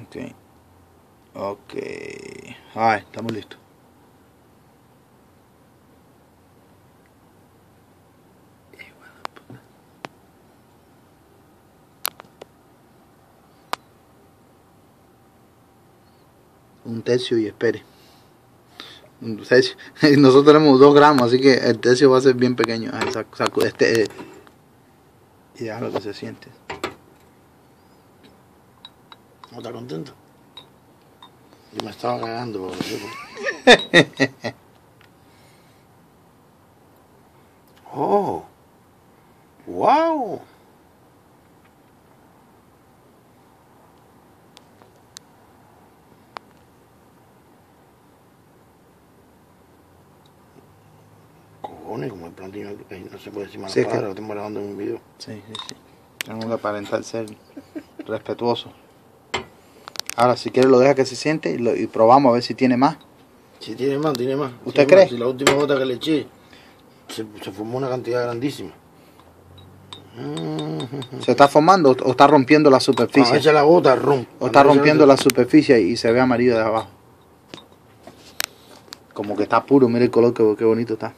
Ok. Ok. Ay, estamos listos. Un tercio y espere. Un tercio. Nosotros tenemos dos gramos, así que el tercio va a ser bien pequeño. Ay, saco- este, eh, y déjalo que se siente. ¿No está contento? Yo me estaba cagando. por oh. Wow. Cojones, como el plantillo ahí no se puede decir mala Sí, es que- lo estamos grabando en un video. Sí, sí, sí. Tengo que aparentar ser respetuoso. Ahora, si quiere, lo deja que se siente y, lo- y probamos a ver si tiene más. Si tiene más, tiene más. ¿Usted Tiene cree? más. Si la última gota que le eché, se, se formó una cantidad grandísima. ¿Se está formando o está rompiendo la superficie? la gota. O está rompiendo la superficie y se ve amarillo de abajo. Como que está puro, mire el color, que, qué bonito está.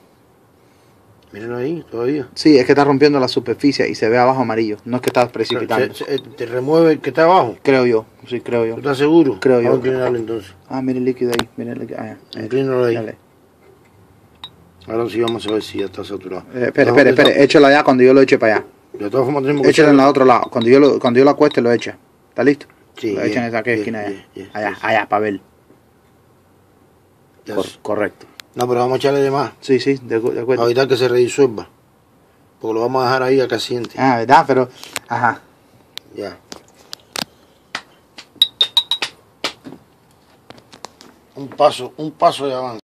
Míralo ahí, todavía. Sí, es que está rompiendo la superficie y se ve abajo amarillo. No es que está precipitando. Se- se- te remueve el que está abajo. Creo yo, sí, creo ¿Tú yo. estás seguro? Creo yo. Inclinarlo entonces. Ah, mire el líquido ahí, mire el líquido. Ah, ya. Inclínalo ahí. Dale. Ahora sí vamos a ver si ya está saturado. Eh, espere, espere, espere. Échalo allá cuando yo lo eche para allá. De todas formas tenemos que Échalo en el otro lado. Cuando yo lo, cuando yo lo acueste, lo echa. ¿Está listo? Sí, lo echa en esa bien, esquina allá. allá, allá, para ver. Cor- correcto. No, pero vamos a echarle de más. Sí, sí, de, de acuerdo. evitar que se redisuelva. Porque lo vamos a dejar ahí a casiente. Ah, ¿verdad? Pero, ajá. Ya. Un paso, un paso de avance.